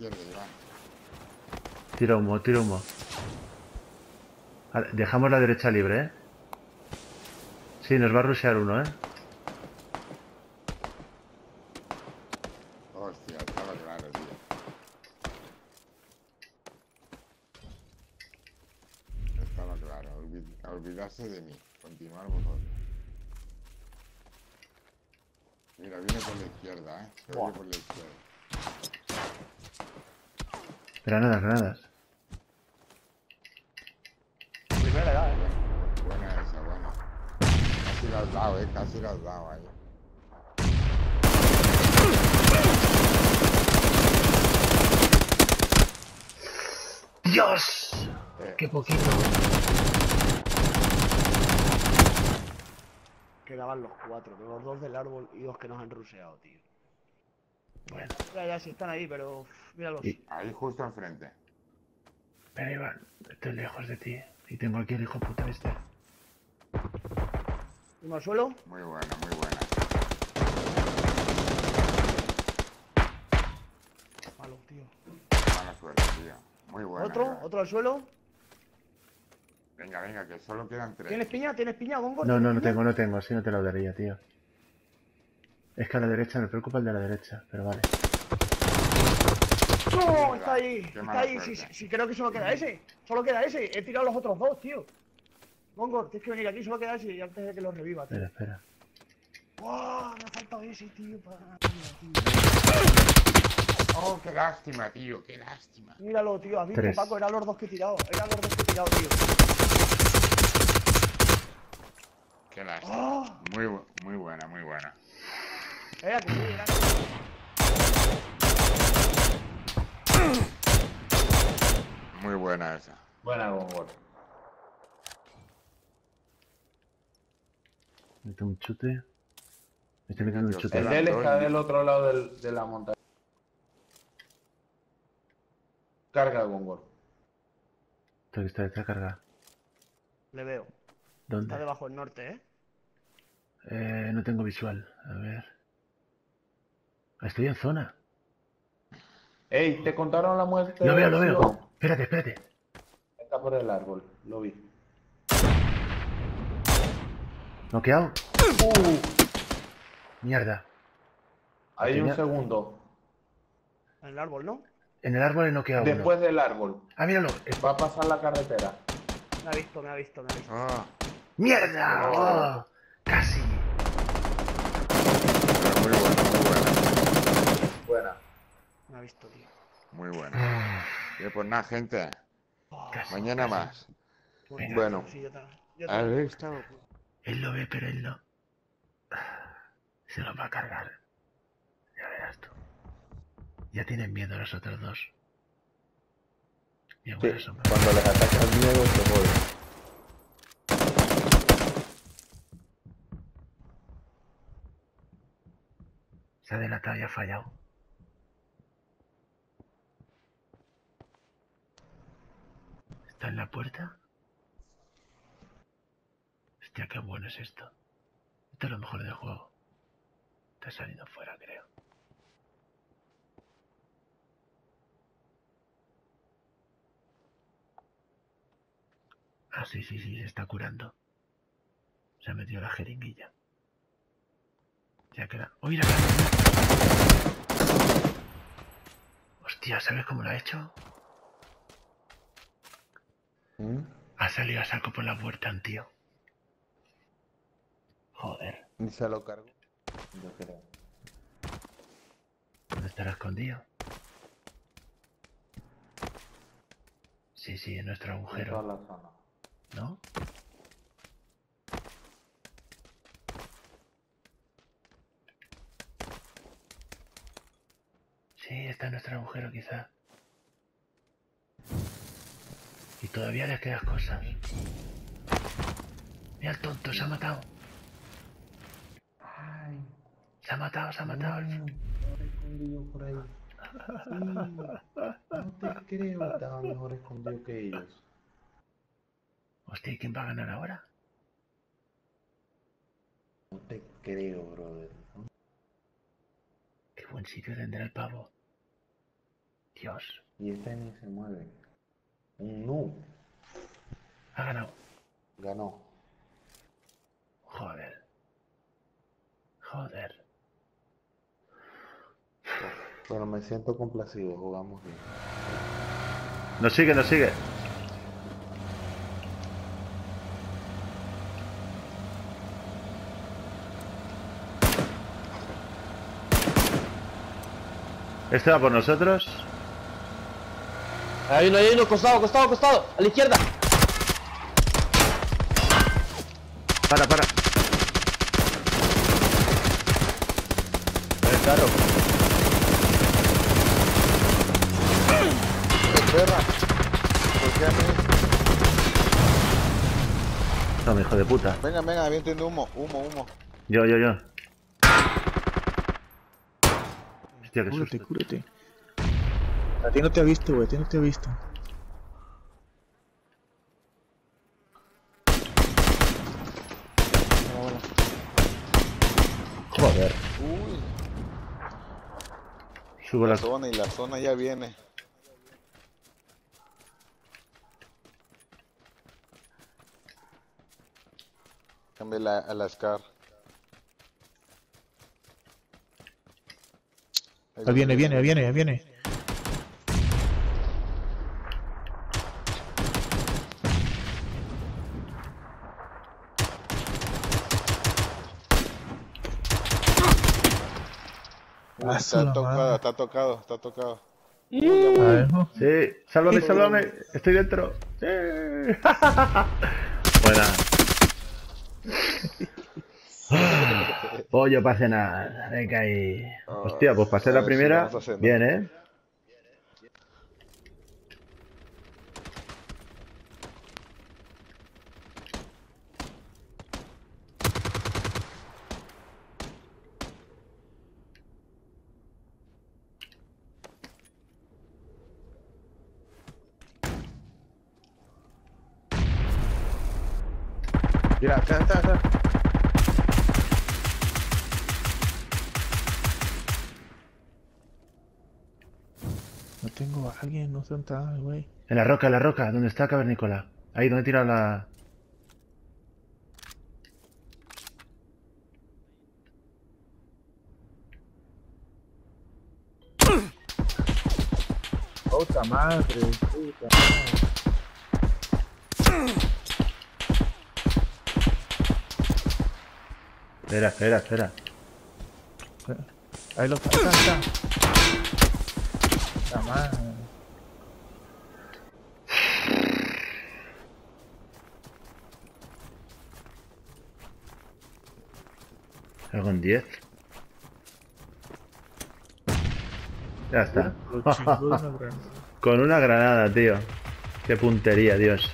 izquierda, Iván. Tira humo, tira humo. Vale, dejamos la derecha libre, ¿eh? Sí, nos va a rushear uno, ¿eh? Hostia, estaba claro, tío. Estaba claro. olvid- olvidarse de mí. Continuar vosotros. Mira, viene por la izquierda, ¿eh? Se oye por la izquierda. Granadas, granadas. Primera edad, eh. Buena, esa, buena. Casi la has dado, ¿eh? Casi la has dado ahí. ¡Dios! Eh, ¡Qué poquito! Quedaban los cuatro, pero los dos del árbol y dos que nos han ruseado, tío. Bueno, Ya, ya, sí están ahí, pero. Míralos. Y- ahí justo enfrente. pero Iván, estoy lejos de ti. Y tengo aquí el hijo puta este. Uno al suelo. Muy buena, muy buena. Malo, tío. Mala suerte, tío. Muy buena. Otro, Iván. otro al suelo. Venga, venga, que solo quedan tres. ¿Tienes piña? ¿Tienes piña, Gongo? No, no, ¿Tienes no piña? tengo, no tengo. Así no te lo daría, tío. Es que a la derecha me preocupa el de la derecha, pero vale. ¡No! Está ahí. Qué Está ahí. Sí, creo que solo queda ese. Solo queda ese. He tirado los otros dos, tío. Gongo, tienes que venir aquí. Solo queda ese y antes de que lo reviva, tío. Espera, espera. ¡Wow! Me ha faltado ese, tío. Para... Oh, qué lástima, tío, qué lástima. Míralo, tío. ¿Has visto, Tres. Paco? Eran los dos que he tirado. Eran los dos que he tirado, tío. Qué lástima. ¡Oh! Muy, bu- muy buena, muy buena. Era que sí, era que. Muy buena esa. Buena, Gongor. Meto un chute. Me estoy metiendo un chute. El de él está ¿no? del otro lado del- de la montaña. Carga, Gongor. Esto que está esta carga. Le veo. Está ¿Dónde? debajo del norte, ¿eh? Eh, no tengo visual. A ver. Estoy en zona. Ey, ¿te contaron la muerte? Lo veo, lo veo. Espérate, espérate. Está por el árbol, lo vi. ¿Noqueado? Uh, Mierda. hay Tenía- un segundo. En el árbol, ¿no? En el árbol he noqueado uno. Después del árbol. Ah, míralo. Va a pasar la carretera. Me ha visto, me ha visto, me ha visto. Ah, ¡Mierda! Oh, casi. muy buena, muy buena. Buena. Me ha visto, tío. Muy buena. Eh, pues nada, gente. Oh, Casi, Mañana casi. más. bueno, Bueno. Sí, yo también. Yo A también. ver, está- Él lo ve, pero él no. Se lo va a cargar. Ya verás tú. Ya tienen miedo los otros dos. Mi Sí, cuando les ataca el miedo se jode. Se ha delatado y ha fallado. ¿Está en la puerta? Hostia, qué bueno es esto. Esto es lo mejor del juego. Está saliendo fuera, creo. Ah, sí, sí, sí, se está curando. Se ha metido la jeringuilla. Ya queda. ¡Uy, la Hostia, ¿sabes cómo lo ha hecho? ¿Mm? Ha salido a saco por la puerta, tío. Joder, Y se lo cargo. Yo creo. ¿dónde estará escondido? Sí, sí, en nuestro En toda agujero, la zona. ¿no? Sí, está en nuestro agujero quizá. Y todavía le quedan cosas. Mira el tonto, se ha matado. Ay, Se ha matado, se ha matado. no, estaba escondido por ahí. Sí, no te creo, estaba mejor escondido que ellos. Hostia, ¿y quién va a ganar ahora? No te creo, brother. Qué buen sitio tendrá el pavo. Dios. Y este ni se mueve. Un noob. Ha ganado. Ganó. Joder. Joder. Pero me siento complacido, jugamos bien. Nos sigue, nos sigue. Este va por nosotros. Hay uno, hay uno, costado, costado, costado, a la izquierda. Para, para. El carro. Espera. ¿Por qué a mí? Toma, hijo de puta. Venga, venga, avienten humo, humo, humo. Yo, yo, yo. Hostia, qué Cúrate, susto. cúrate. A ti no te ha visto, güey, a ti no te ha visto. Joder. Uy, Subo la la... zona y la zona ya viene. Cambia la, a la Scar. Ahí viene, viene, viene, viene. Uy, Ah, está tocado, está tocado, está tocado. Sí, sálvame, sálvame. Estoy dentro. Sí. Buena. Pollo para cenar. Venga ahí. Hostia, pues pasé la primera. Bien, ¿eh? Mira, acá, acá, acá. No tengo a alguien, no sé dónde está, güey. En la roca, en la roca. ¿Dónde está Cavernícola? Ahí, donde tira la... Puta madre, puta madre. Espera, espera, espera. Ahí lo está, acá está. Puta madre. Algo en 10. Ya está. Con una granada, tío. Qué puntería, Dios.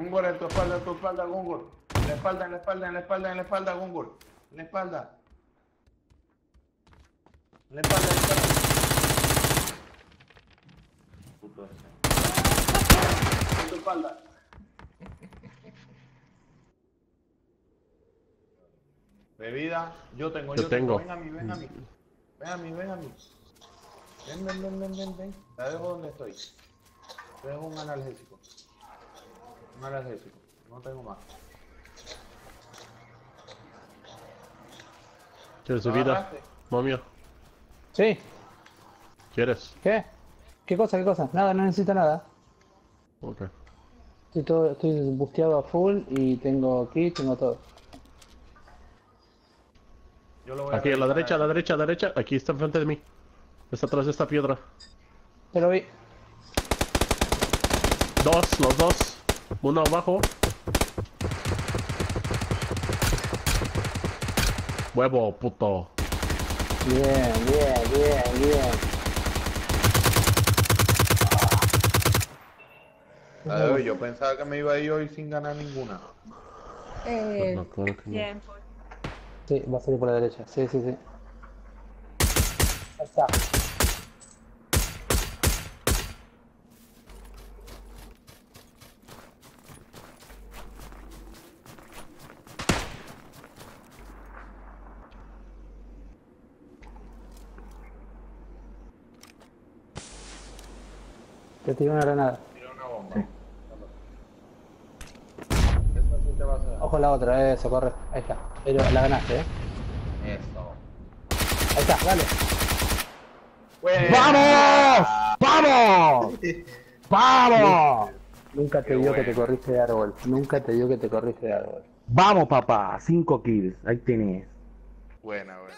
Góngor en tu espalda, en tu espalda, Góngor. En la espalda, en la espalda, en la espalda, en la espalda, Góngor. En la espalda. En la espalda, en la espalda. Puto ese. En tu espalda. Bebida, yo tengo, yo, yo tengo. tengo. Ven a mí, ven a mí. Ven a mí, ven a mí. Ven, ven, ven, ven, ven. La dejo donde estoy. Te dejo un analgésico. Un analgésico. No tengo más. ¿Quieres ¿Lo subida? Momia, Sí, ¿quieres? ¿qué? ¿Qué cosa, qué cosa? Nada, no necesito nada. Ok. Estoy, todo, estoy busteado a full y tengo aquí, tengo todo. Yo lo voy Aquí a la derecha, a la derecha, a la derecha. Aquí está enfrente de mí. Está atrás de esta piedra. Te lo vi. Dos, los dos. Uno abajo. Huevo, puto. Bien, bien, bien, bien. A ver, yo pensaba que me iba a ir hoy sin ganar ninguna. Eh, No, claro que no. bien, pues. Sí, va a salir por la derecha. Sí, sí, sí. Ahí está. Te tiro una granada. Tira una bomba. Sí te a. Ojo la otra, eso, corre. Ahí está. Pero la ganaste, eh. Eso. Ahí está, dale. ¡Vamos! ¡Vamos! ¡Vamos! Nunca te Qué digo que te bueno. corriste de árbol. Nunca te digo que te corriste de árbol. Vamos, papá. Cinco kills. Ahí tenés. Buena, buena.